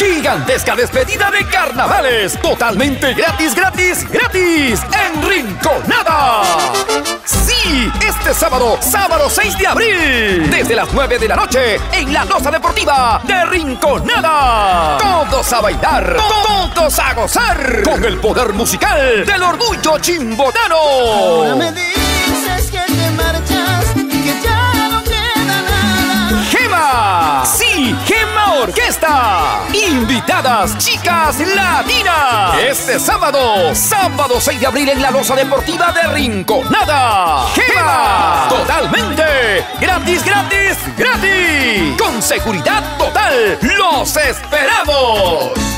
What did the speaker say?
Gigantesca despedida de carnavales. Totalmente gratis, gratis, gratis. En Rinconada. Sí, este sábado, sábado 6 de abril. Desde las 9 de la noche en la Loza Deportiva de Rinconada. Todos a bailar, todos a gozar. Con el poder musical del orgullo chimbotano. Ahora me dices que te marchas y que ya no queda nada. Gema. Sí, Gema Orquesta. Invitadas, chicas latinas. Este sábado, sábado 6 de abril en la Loza Deportiva de Rinconada. Gema. Totalmente. Gratis, gratis, gratis. Con seguridad total. Los esperamos.